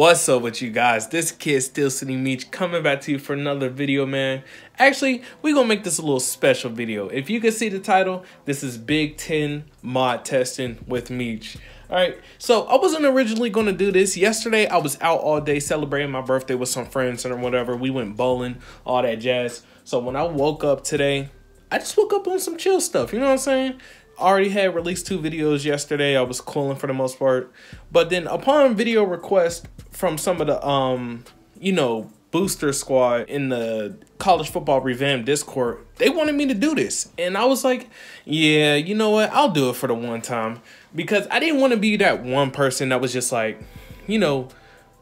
What's up with you guys? This kid Steel City Meech coming back to you for another video, man. Actually, we gonna make this a little special video. If you can see the title, this is Big Ten Mod Testing with Meech. Alright, so I wasn't originally gonna do this. Yesterday, I was out all day celebrating my birthday with some friends and whatever. We went bowling, all that jazz. So when I woke up today, I just woke up on some chill stuff, you know what I'm saying? Already had released two videos yesterday. I was cooling for the most part. But then upon video request from some of the um, you know, booster squad in the college football revamp discord they wanted me to do this. And i was like yeah you know what? I'll do it for the one time. Because i didn't want to be that one person that was just like you know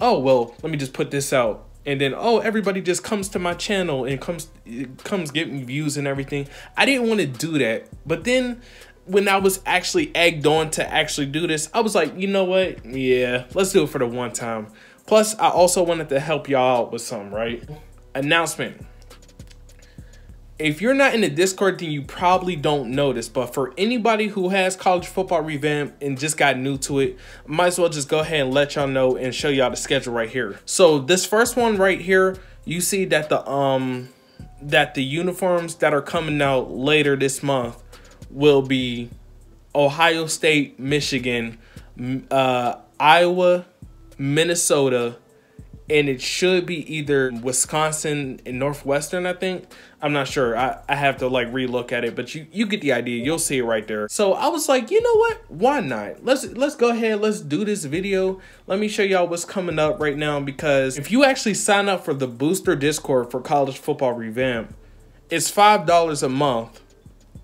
oh well let me just put this out. And then oh everybody just comes to my channel and comes comes getting views and everything. I didn't want to do that. But then when I was actually egged on to actually do this, I was like, you know what? Yeah, let's do it for the one time. Plus, I also wanted to help y'all out with something, right? Announcement. If you're not in the Discord, then you probably don't know this. But for anybody who has college football revamp and just got new to it, might as well just go ahead and let y'all know and show y'all the schedule right here. So this first one right here, you see that the um that the uniforms that are coming out later this month will be Ohio State, Michigan, uh, Iowa, Minnesota, and it should be either Wisconsin and Northwestern, I think. I'm not sure. I, I have to like relook at it, but you you get the idea. You'll see it right there. So I was like, you know what? Why not? Let's let's go ahead. Let's do this video. Let me show y'all what's coming up right now because if you actually sign up for the booster Discord for college football revamp, it's five dollars a month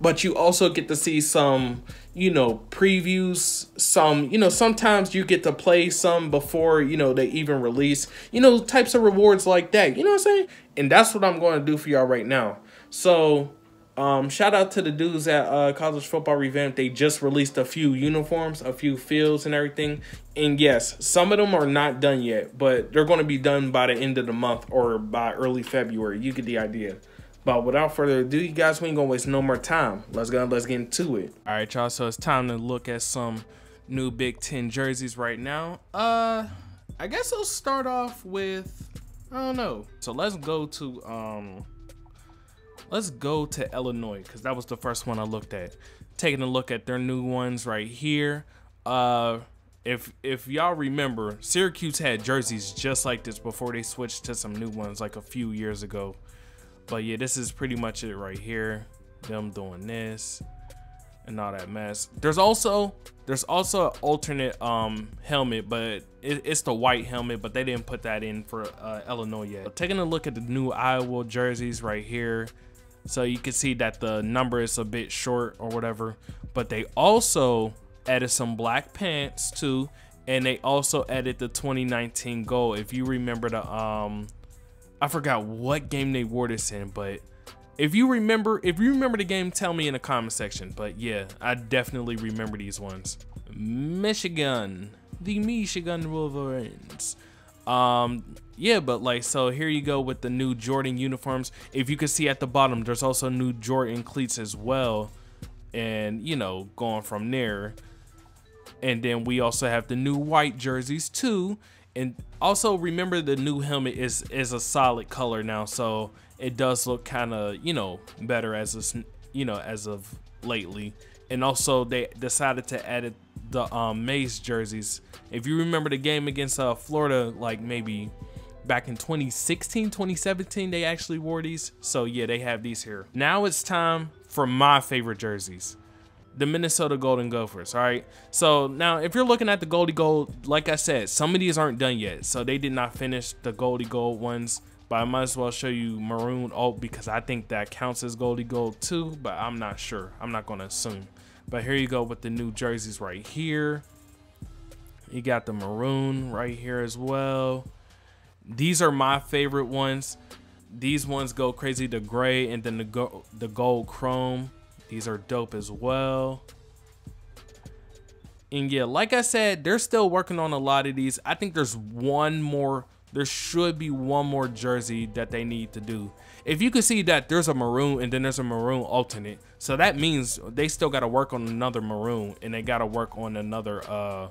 but you also get to see some you know previews some you know sometimes you get to play some before you know they even release you know types of rewards like that you know what i'm saying? And that's what i'm going to do for y'all right now. So um, shout out to the dudes at uh, college football revamp they just released a few uniforms a few fields and everything. And yes some of them are not done yet but they're going to be done by the end of the month or by early february. You get the idea but without further ado, you guys, we ain't gonna waste no more time. Let's go, let's get into it. All right, y'all, so it's time to look at some new Big Ten jerseys right now. Uh, I guess I'll start off with, I don't know. So let's go to, um, let's go to Illinois, because that was the first one I looked at. Taking a look at their new ones right here. Uh, if if y'all remember, Syracuse had jerseys just like this before they switched to some new ones like a few years ago. But yeah, this is pretty much it right here. Them doing this and all that mess. There's also there's also an alternate um helmet, but it, it's the white helmet, but they didn't put that in for uh, Illinois yet. taking a look at the new Iowa jerseys right here. So you can see that the number is a bit short or whatever, but they also added some black pants too, and they also added the 2019 goal. If you remember the um I forgot what game they wore this in, but if you remember, if you remember the game, tell me in the comment section. But yeah, I definitely remember these ones. Michigan, the Michigan Wolverines. Um, yeah, but like, so here you go with the new Jordan uniforms. If you can see at the bottom, there's also new Jordan cleats as well. And, you know, going from there. And then we also have the new white jerseys too. And also remember the new helmet is is a solid color now, so it does look kind of you know better as a, you know as of lately. And also they decided to add the um, Maize jerseys. If you remember the game against uh, Florida, like maybe back in 2016, 2017, they actually wore these. So yeah, they have these here. Now it's time for my favorite jerseys the Minnesota Golden Gophers. All right. So now, if you're looking at the Goldie Gold, like I said, some of these aren't done yet. So they did not finish the Goldie Gold ones. But I might as well show you maroon alt because I think that counts as Goldie Gold too. But I'm not sure. I'm not going to assume. But here you go with the new jerseys right here. You got the maroon right here as well. These are my favorite ones. These ones go crazy. The gray and then the, the gold chrome these are dope as well. And yeah, like I said, they're still working on a lot of these. I think there's one more, there should be one more jersey that they need to do. If you can see that there's a maroon and then there's a maroon alternate. So that means they still got to work on another maroon and they got to work on another, uh,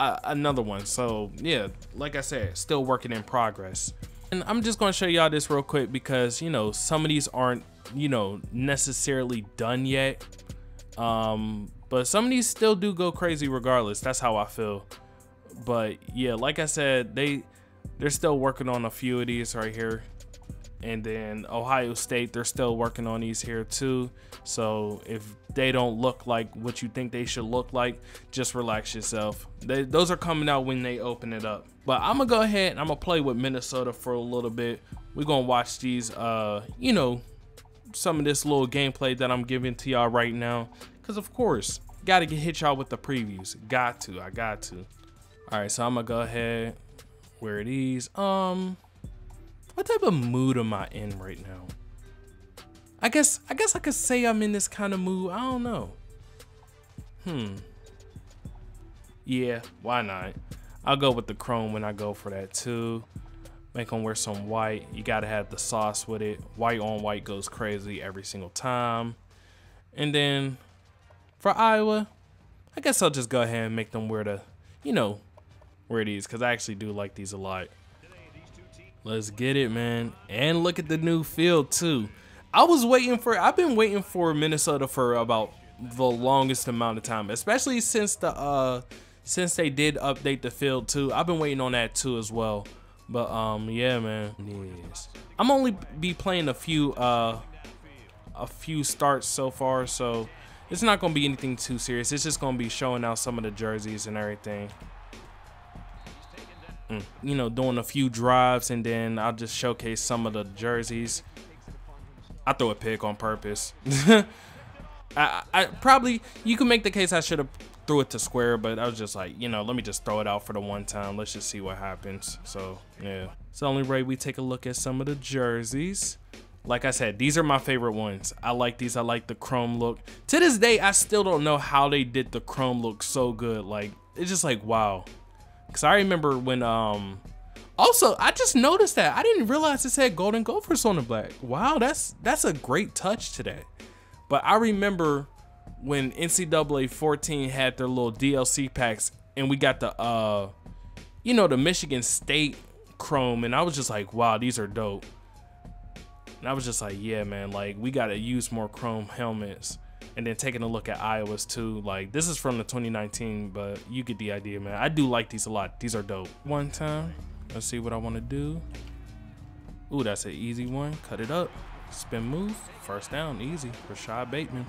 uh, another one. So yeah, like I said, still working in progress. And I'm just gonna show y'all this real quick because you know some of these aren't you know necessarily done yet. Um, but some of these still do go crazy regardless. That's how I feel. But yeah, like I said, they they're still working on a few of these right here. And then Ohio State, they're still working on these here too. So if they don't look like what you think they should look like, just relax yourself. They, those are coming out when they open it up. But I'm gonna go ahead and I'm gonna play with Minnesota for a little bit. We're gonna watch these, uh, you know, some of this little gameplay that I'm giving to y'all right now. Cause of course, gotta get hit y'all with the previews. Got to, I got to. All right, so I'm gonna go ahead, wear these. Um, what type of mood am I in right now? I guess I guess I could say I'm in this kind of mood. I don't know. Hmm. Yeah, why not? I'll go with the chrome when I go for that too. Make them wear some white. You gotta have the sauce with it. White on white goes crazy every single time. And then for Iowa, I guess I'll just go ahead and make them wear the, you know, wear these because I actually do like these a lot. Let's get it, man. And look at the new field too. I was waiting for, I've been waiting for Minnesota for about the longest amount of time, especially since the, uh, since they did update the field too. I've been waiting on that too as well. But, um, yeah, man. Yes. I'm only be playing a few, uh, a few starts so far, so it's not going to be anything too serious. It's just going to be showing out some of the jerseys and everything. Mm. You know, doing a few drives and then I'll just showcase some of the jerseys. I throw a pick on purpose. I, I probably you can make the case I should have threw it to square, but I was just like, you know, let me just throw it out for the one time. Let's just see what happens. So yeah. So only way we take a look at some of the jerseys. Like I said, these are my favorite ones. I like these. I like the chrome look. To this day, I still don't know how they did the chrome look so good. Like it's just like wow. Cause I remember when um also, I just noticed that. I didn't realize it said Golden Gophers on the black. Wow, that's that's a great touch today. But I remember when NCAA 14 had their little DLC packs and we got the uh you know the Michigan State chrome and I was just like, wow, these are dope. And I was just like, yeah, man, like we gotta use more chrome helmets. And then taking a look at Iowa's too. Like this is from the 2019, but you get the idea, man. I do like these a lot. These are dope. One time. Let's see what I want to do. Ooh, that's an easy one. Cut it up. Spin move. First down. Easy. Rashod Bateman.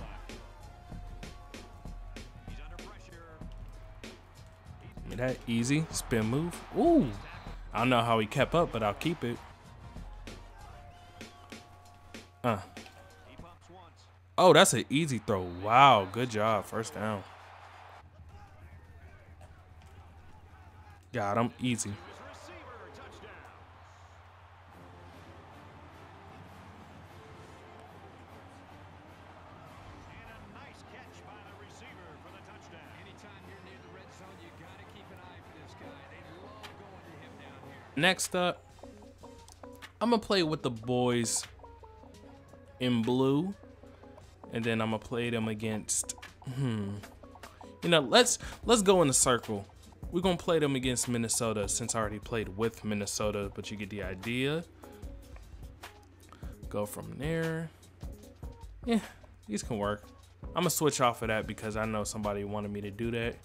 That easy. Spin move. Ooh. I don't know how he kept up, but I'll keep it. Uh. Oh, that's an easy throw. Wow. Good job. First down. Got him. Easy. Next up, I'm gonna play with the boys in blue, and then I'm gonna play them against. Hmm. You know, let's let's go in a circle. We're gonna play them against Minnesota since I already played with Minnesota, but you get the idea. Go from there. Yeah, these can work. I'm gonna switch off of that because I know somebody wanted me to do that.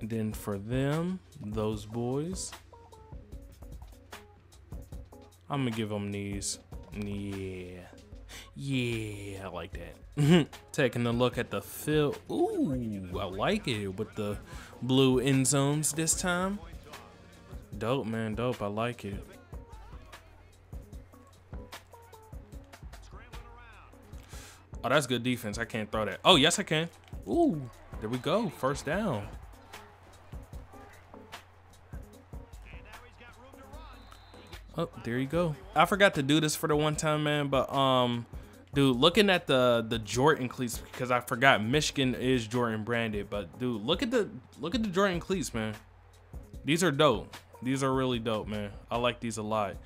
And then for them, those boys, I'm gonna give them these. Yeah. Yeah, I like that. Taking a look at the field. Ooh, I like it with the blue end zones this time. Dope, man, dope. I like it. Oh, that's good defense. I can't throw that. Oh, yes, I can. Ooh, there we go. First down. Oh, there you go. I forgot to do this for the one time, man, but um, dude, looking at the the Jordan cleats because I forgot Michigan is Jordan branded, but dude, look at the look at the Jordan cleats, man. These are dope. These are really dope, man. I like these a lot,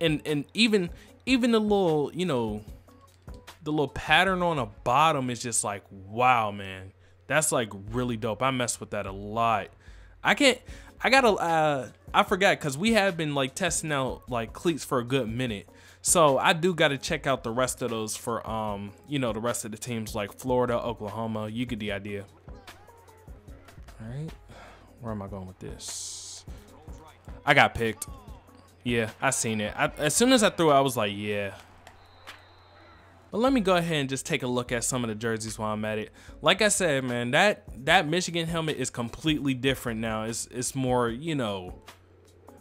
and and even even the little you know the little pattern on the bottom is just like wow, man. That's like really dope. I mess with that a lot. I can't. I gotta. Uh, I forgot because we have been like testing out like cleats for a good minute. So I do got to check out the rest of those for um, you know, the rest of the teams like Florida, Oklahoma. You get the idea. All right, where am I going with this? I got picked. Yeah, I seen it. I, as soon as I threw it, I was like, yeah. But let me go ahead and just take a look at some of the jerseys while I'm at it. Like I said, man, that that Michigan helmet is completely different now. It's it's more, you know,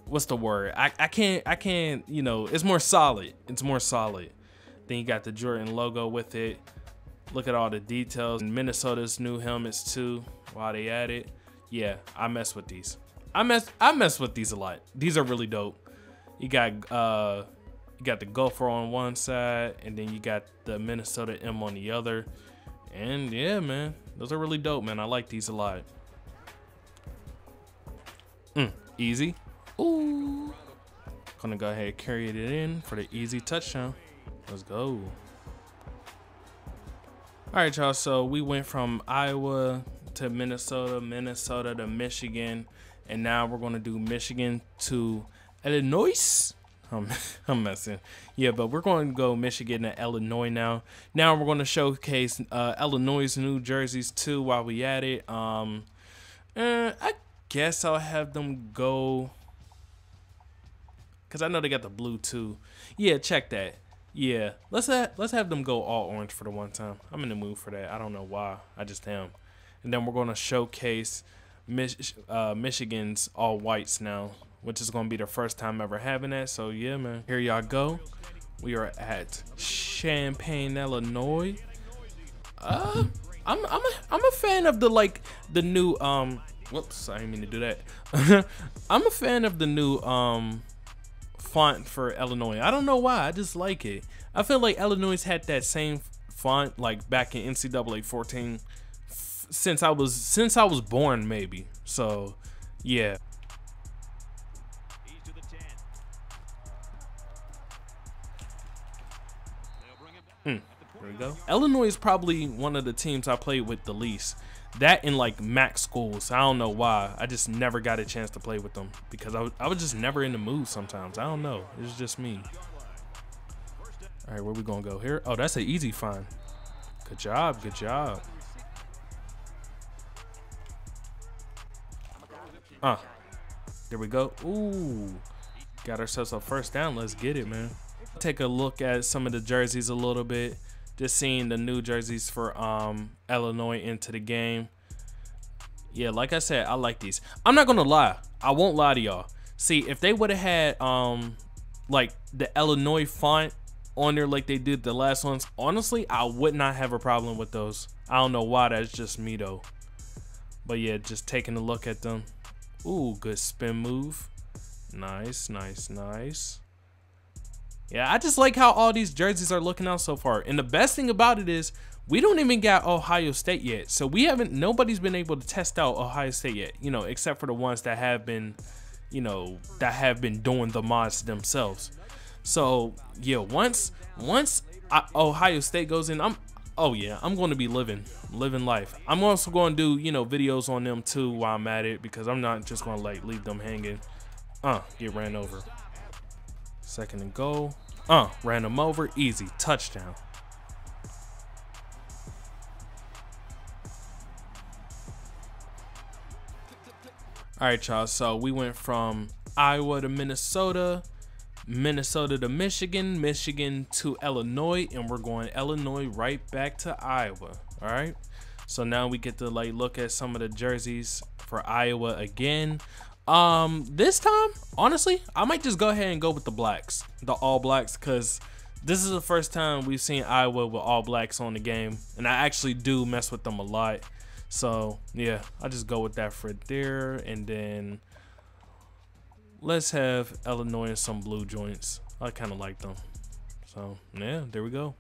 what's the word? I, I can't I can't, you know, it's more solid. It's more solid. Then you got the Jordan logo with it. Look at all the details. Minnesota's new helmets too, while they at it. Yeah, I mess with these. I mess I mess with these a lot. These are really dope. You got uh you got the Gopher on one side, and then you got the Minnesota M on the other. And yeah, man, those are really dope, man. I like these a lot. Mm, easy. Ooh. Gonna go ahead and carry it in for the easy touchdown. Let's go. All right, y'all. So we went from Iowa to Minnesota, Minnesota to Michigan, and now we're gonna do Michigan to Illinois. I'm, I'm messing. Yeah, but we're going to go Michigan to Illinois now. Now we're going to showcase uh, Illinois' new jerseys too while we at it. Um, eh, I guess I'll have them go because I know they got the blue too. Yeah, check that. Yeah, let's have, let's have them go all orange for the one time. I'm in the mood for that. I don't know why. I just am. And then we're going to showcase Mich uh, Michigan's all whites now which is going to be the first time ever having that. So yeah, man, here y'all go. We are at Champaign, Illinois. Uh, I'm I'm a, I'm a fan of the like the new um. Whoops, I didn't mean to do that. I'm a fan of the new um font for Illinois. I don't know why. I just like it. I feel like Illinois had that same font like back in NCAA 14 since I was since I was born maybe. So yeah. Hmm. There we go. Illinois is probably one of the teams I played with the least. That in like MAC schools. I don't know why. I just never got a chance to play with them because I was, I was just never in the mood sometimes. I don't know. It's just me. All right, where we gonna go here? Oh, that's an easy find. Good job, good job. Ah, uh, there we go. Ooh, got ourselves a first down. Let's get it, man. Take a look at some of the jerseys a little bit just seeing the new jerseys for um, Illinois into the game. Yeah, like I said, I like these. I'm not gonna lie. I won't lie to y'all. See, if they would have had um like the Illinois font on there like they did the last ones, honestly, I would not have a problem with those. I don't know why. That's just me though. But yeah, just taking a look at them. Ooh, good spin move. Nice, nice, nice. Yeah, I just like how all these jerseys are looking out so far. And the best thing about it is we don't even got Ohio State yet. So we haven't nobody's been able to test out Ohio State yet, you know, except for the ones that have been, you know, that have been doing the mods themselves. So, yeah, once once I, Ohio State goes in, I'm oh yeah, I'm going to be living living life. I'm also going to do, you know, videos on them too while I'm at it because I'm not just going to like leave them hanging. Uh, get ran over. Second and goal. Uh, ran him over. Easy. Touchdown. All right, y'all. So we went from Iowa to Minnesota, Minnesota to Michigan, Michigan to Illinois, and we're going Illinois right back to Iowa. All right. So now we get to like look at some of the jerseys for Iowa again. Um, this time, honestly, I might just go ahead and go with the blacks, the all blacks, because this is the first time we've seen Iowa with all blacks on the game, and I actually do mess with them a lot. So yeah, I'll just go with that for there, and then let's have Illinois and some blue joints. I kind of like them. So yeah, there we go.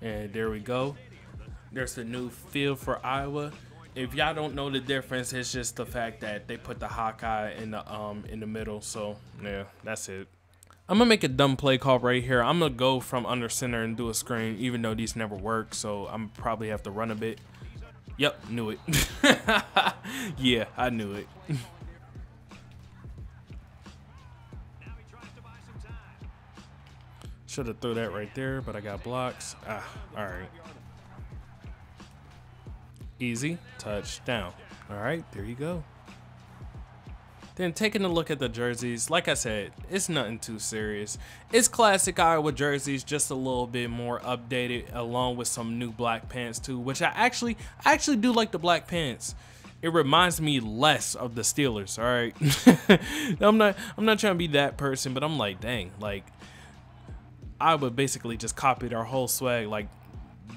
And there we go. There's a new field for Iowa. If y'all don't know the difference, it's just the fact that they put the Hawkeye in the um in the middle. So yeah, that's it. I'm gonna make a dumb play call right here. I'm gonna go from under center and do a screen, even though these never work. So I'm probably have to run a bit. Yep, knew it. yeah, I knew it. Should have threw that right there, but I got blocks. Ah, all right. Easy, touchdown. All right, there you go. Then taking a look at the jerseys, like I said, it's nothing too serious. It's classic Iowa jerseys, just a little bit more updated, along with some new black pants too, which I actually, I actually do like the black pants. It reminds me less of the Steelers. All right, I'm not, I'm not trying to be that person, but I'm like, dang, like I would basically just copied our whole swag, like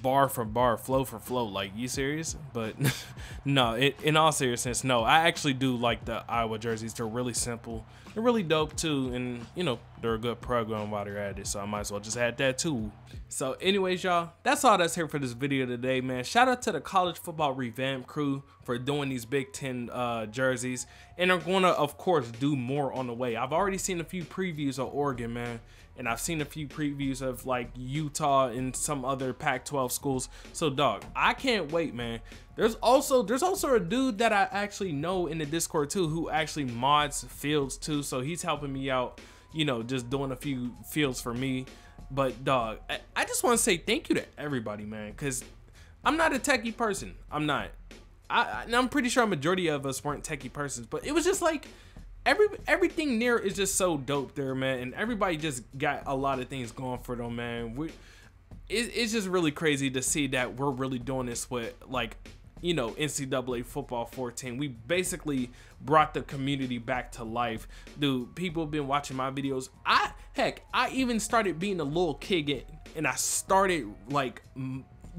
bar for bar, flow for flow. Like, you serious? But no, it, in all seriousness, no. I actually do like the Iowa jerseys. They're really simple. They're really dope too, and you know they're a good program while they're at it. So I might as well just add that too. So, anyways, y'all, that's all that's here for this video today, man. Shout out to the college football revamp crew for doing these Big Ten uh, jerseys, and I'm gonna, of course, do more on the way. I've already seen a few previews of Oregon, man, and I've seen a few previews of like Utah and some other Pac-12 schools. So, dog, I can't wait, man. There's also there's also a dude that I actually know in the Discord too who actually mods fields too. So he's helping me out, you know, just doing a few fields for me. But dog, I, I just want to say thank you to everybody, man, because I'm not a techie person. I'm not. I, I'm pretty sure a majority of us weren't techie persons, but it was just like every everything near is just so dope there, man, and everybody just got a lot of things going for them, man. We, it, it's just really crazy to see that we're really doing this with like you know, NCAA football 14. We basically brought the community back to life. Dude, people have been watching my videos. I, heck, I even started being a little kid and I started like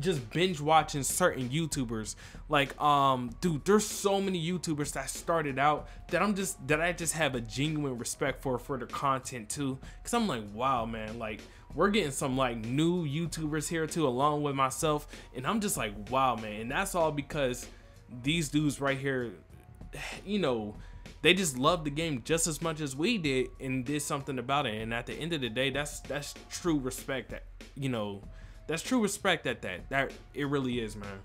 just binge watching certain YouTubers. Like, um, dude, there's so many YouTubers that started out that I'm just that I just have a genuine respect for for their content too. Cause I'm like, wow, man, like we're getting some like new YouTubers here too, along with myself, and I'm just like, wow, man, and that's all because these dudes right here, you know. They just love the game just as much as we did and did something about it. And at the end of the day, that's that's true respect that you know that's true respect at that. That it really is, man.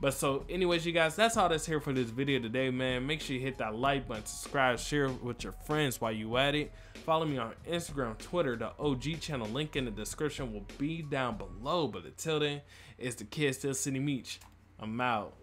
But so, anyways, you guys, that's all that's here for this video today, man. Make sure you hit that like button, subscribe, share with your friends while you at it. Follow me on Instagram, Twitter, the OG channel. Link in the description will be down below. But until then, it's the kid Steel City Meech. I'm out.